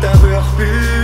t'avoir pu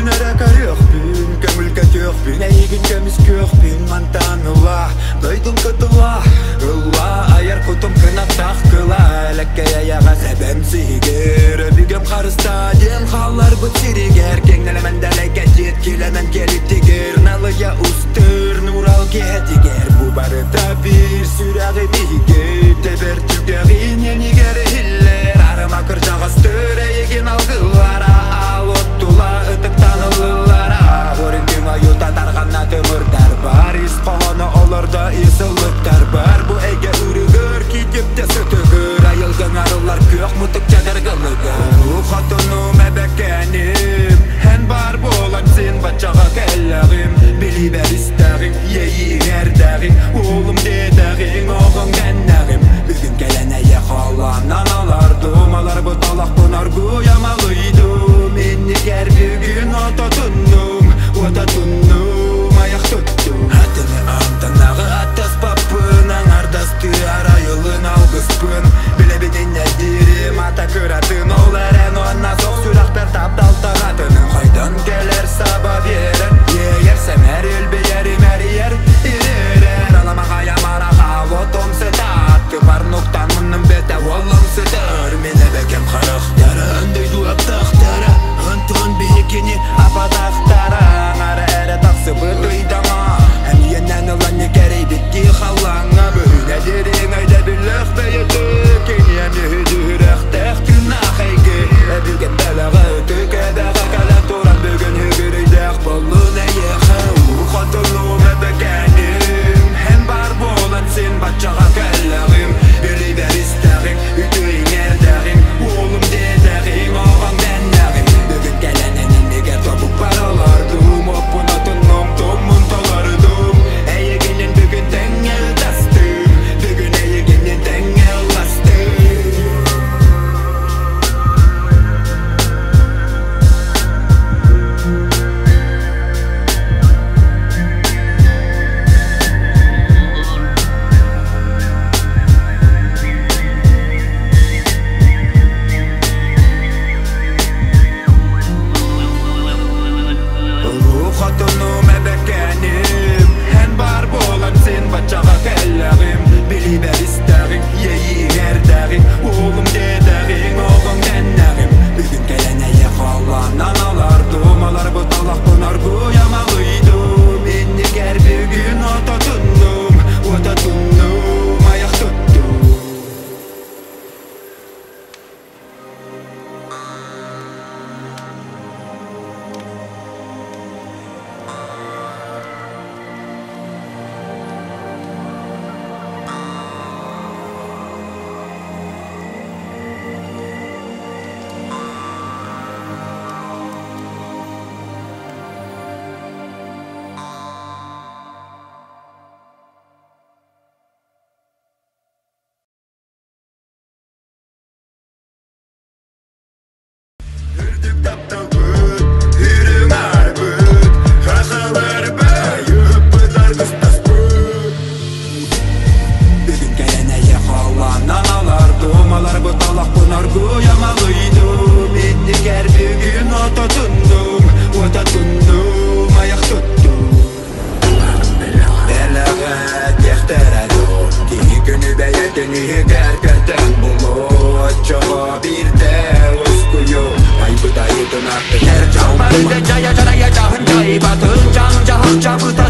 terror Dihi günü beye denihi gergeden bu moço Bir de uskuyu Ay bu dayı dönar Her çağ bende caya caraya cahın cayı batın Can